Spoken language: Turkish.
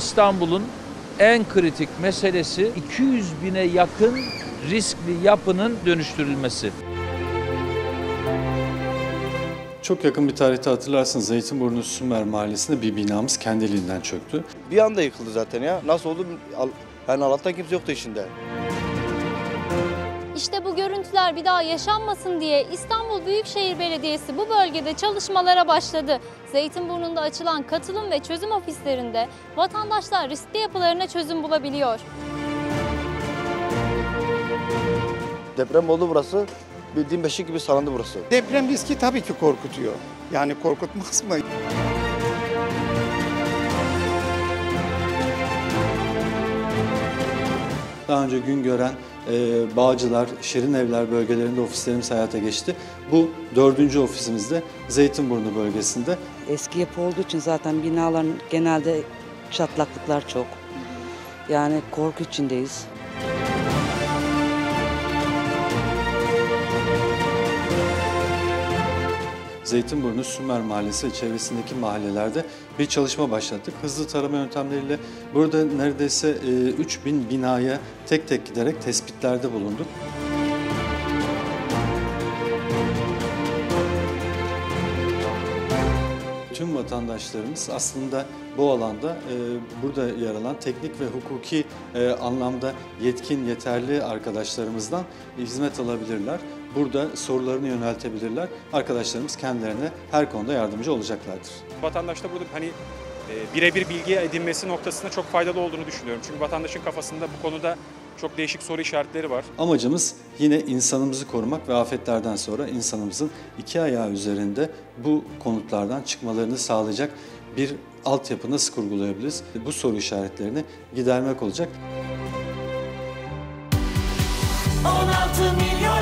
İstanbul'un en kritik meselesi 200 bine yakın riskli yapının dönüştürülmesi. Çok yakın bir tarihte hatırlarsınız Zeytinburnu Sümer Mahallesi'nde bir binamız kendiliğinden çöktü. Bir anda yıkıldı zaten ya. Nasıl oldu? Yani Allah'tan kimse yoktu içinde. İşte bu görüntüler bir daha yaşanmasın diye İstanbul Büyükşehir Belediyesi bu bölgede çalışmalara başladı. Zeytinburnu'nda açılan katılım ve çözüm ofislerinde vatandaşlar riskli yapılarına çözüm bulabiliyor. Deprem oldu burası. Bildiğin beşik gibi sallandı burası. Deprem riski tabii ki korkutuyor. Yani korkutmaz mı? Daha önce gün gören Bağcılar, Şirin Evler bölgelerinde ofislerimiz hayata geçti. Bu dördüncü ofisimizde Zeytinburnu bölgesinde. Eski yapı olduğu için zaten binaların genelde çatlaklıklar çok. Yani korku içindeyiz. Zeytinburnu, Sümer Mahallesi ve çevresindeki mahallelerde bir çalışma başlattık. Hızlı tarama yöntemleriyle burada neredeyse e, 3000 binaya tek tek giderek tespitlerde bulunduk. Tüm vatandaşlarımız aslında bu alanda e, burada yer alan teknik ve hukuki e, anlamda yetkin, yeterli arkadaşlarımızdan hizmet alabilirler. Burada sorularını yöneltebilirler. Arkadaşlarımız kendilerine her konuda yardımcı olacaklardır. Vatandaşta burada hani e, birebir bilgi edinmesi noktasında çok faydalı olduğunu düşünüyorum. Çünkü vatandaşın kafasında bu konuda çok değişik soru işaretleri var. Amacımız yine insanımızı korumak ve afetlerden sonra insanımızın iki ayağı üzerinde bu konutlardan çıkmalarını sağlayacak bir altyapı nasıl kurgulayabiliriz? Bu soru işaretlerini gidermek olacak. 16 milyon